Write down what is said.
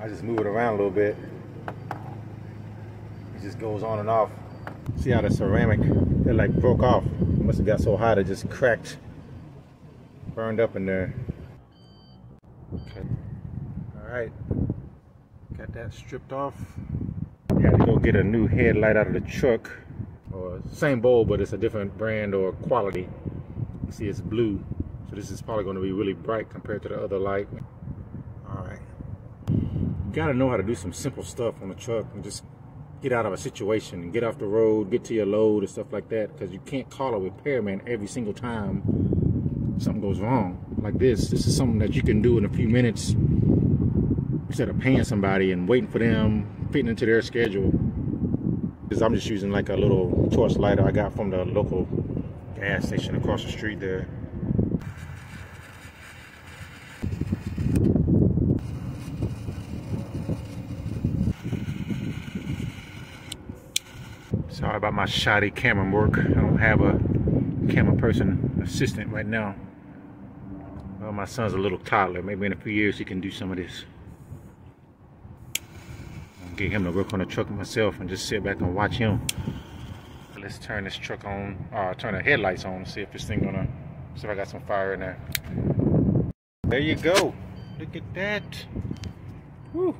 I just move it around a little bit. It just goes on and off. See how the ceramic, it like broke off. It must have got so hot it just cracked, burned up in there. Okay. All right. Got that stripped off. Had to go get a new headlight out of the truck. Or same bulb, but it's a different brand or quality. You see it's blue. So this is probably going to be really bright compared to the other light. Got to know how to do some simple stuff on the truck and just get out of a situation and get off the road, get to your load and stuff like that because you can't call a repairman every single time something goes wrong. Like this, this is something that you can do in a few minutes instead of paying somebody and waiting for them, fitting into their schedule. Because I'm just using like a little torch lighter I got from the local gas station across the street there. Sorry about my shoddy camera work. I don't have a camera person assistant right now. Well, my son's a little toddler. Maybe in a few years he can do some of this. I'll get him to work on the truck myself and just sit back and watch him. Let's turn this truck on, uh, turn the headlights on, to see if this thing gonna, see if I got some fire in there. There you go. Look at that. Woo.